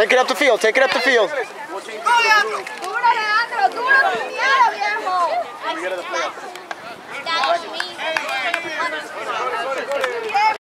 Take it up the field. Take it up the field. Duro, Leandro. Duro viejo.